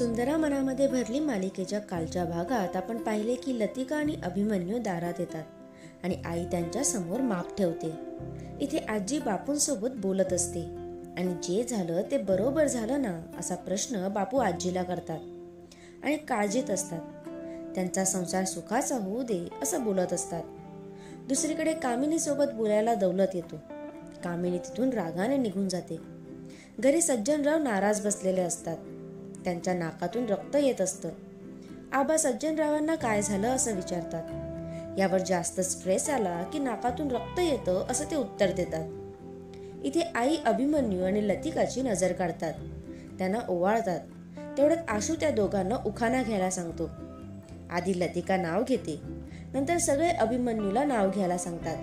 सुंदरा मनामध्ये भरली मालिकेच्या कालच्या भागात आपण पाहिले की लतिका आणि अभिमन्यू दारात येतात आणि आई त्यांच्यासमोर माप ठेवते. इथे आजी बापूंसोबत बोलत असते. आणि जे झालं ते बरोबर झालं ना असा प्रश्न बापू आजीला करतात आणि काळजीत असतात. त्यांचा संसार सुखाचा होऊ दे असं बोलत असतात. दुसरीकडे कामिनीसोबत बोलायला दौलत येतो. कामिनी तिथून रागाने निघून जाते. घरी सज्जनराव नाराज बसलेले असतात. त्यांच्या नाकातून रक्त येत असतं. आबा सज्जनरावांना काय झालं असं विचारतात. यावर जास्त स्ट्रेस आला की नाकातून रक्त येतं असं ते उत्तर देतात. इथे आई अभिमन्यू आणि लतिकाची नजर काढतात. त्यांना ओवाळतात. तेवढ्यात आशू त्या दोघांना उखाणा घ्यायला सांगतो. आधी लतिका नाव घेते. नंतर सगळे अभिमन्यूला नाव घ्यायला सांगतात.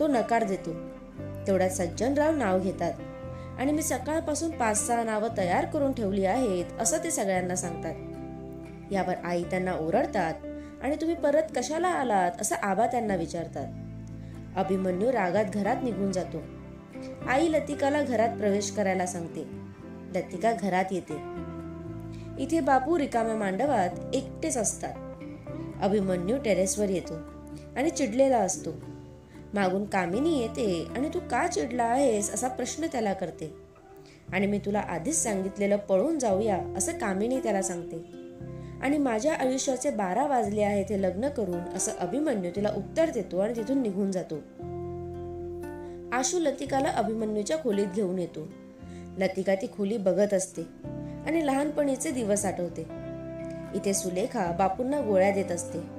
तो नकार देतो. तेवढ्यात सज्जनराव नाव घेतात. आणि मी सकाळपासून पाच सहा नावं तयार करून ठेवली आहेत असं ते सगळ्यांना सांगतात. यावर आई त्यांना ओरडतात आणि तुम्ही परत कशाला आलात असं आबा त्यांना विचारतात. अभिमन्यू रागात घरात निघून जातो. आई लतिकाला घरात प्रवेश करायला सांगते. लतिका घरात येते. इथे बापू रिकाम्या मांडवात एकटेच असतात. अभिमन्यू टेरेसवर येतो आणि चिडलेला असतो. मागून कामिनी येते आणि तू का चिडला आहेस असा प्रश्न त्याला करते. आणि मी तुला आधीच सांगितलेलं पळून जाऊया असं कामिनी त्याला सांगते. आणि माझ्या आयुष्याचे बारा वाजले आहेत हे लग्न करून असं अभिमन्यू तिला उत्तर देतो आणि तिथून निघून जातो. आशू लतिकाला अभिमन्यूच्या खोलीत घेऊन येतो. लतिका ती खोली बघत असते आणि लहानपणीचे दिवस आठवते. इथे सुलेखा बापूंना गोळ्या देत असते.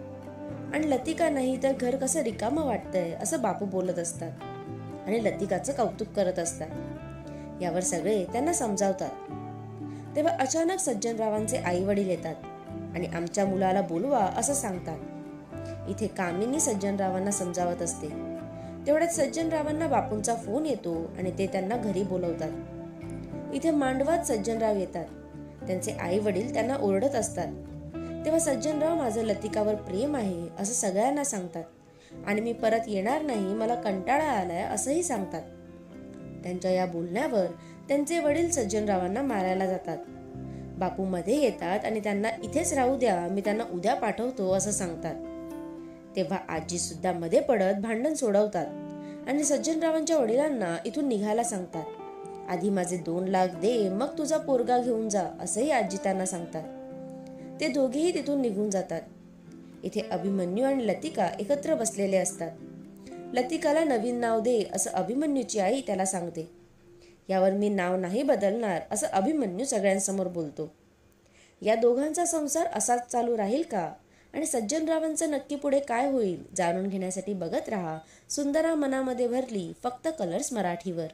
आणि लतिका नाही तर घर कसं रिकामं वाटतंय असं बापू बोलत असतात. आणि लतिकाचं कौतुक करत असतात. यावर सगळे त्यांना समजावतात. तेव्हा अचानक सज्जनरावांचे आई वडील येतात आणि आमच्या मुलाला बोलवा असं सांगतात. इथे कामिनी सज्जनरावांना समजावत असते. तेवढ्यात सज्जनरावांना बापूंचा फोन येतो आणि ते त्यांना घरी बोलवतात. इथे मांडवात सज्जनराव येतात. त्यांचे आई वडील त्यांना ओरडत असतात. तेव्हा सज्जनराव माझं लतिकावर प्रेम आहे असं सगळ्यांना सांगतात. आणि मी परत येणार नाही मला कंटाळा आलाय असंही सांगतात. त्यांच्या या बोलण्यावर त्यांचे वडील सज्जनरावांना मारायला जातात. बापू मध्ये येतात आणि त्यांना इथेच राहू द्या मी त्यांना उद्या पाठवतो असं सांगतात. तेव्हा आजी सुद्धा मध्ये पडत भांडण सोडवतात आणि सज्जनरावांच्या वडिलांना इथून निघायला सांगतात. आधी माझे दोन लाख दे मग तुझा पोरगा घेऊन जा असंही आजी त्यांना सांगतात. ते दोघेही तिथून निघून जातात. इथे अभिमन्यू आणि लतिका एकत्र बसलेले असतात. लतिकाला नवीन नाव दे असं अभिमन्यूची आई त्याला सांगते. यावर मी नाव नाही बदलणार असं अभिमन्यू सगळ्यांसमोर बोलतो. या दोघांचा संसार असाच चालू राहील का? आणि सज्जनरावांचं नक्की पुढे काय होईल? जाणून घेण्यासाठी बघत राहा. सुंदरा मनामध्ये भरली फक्त कलर्स मराठीवर.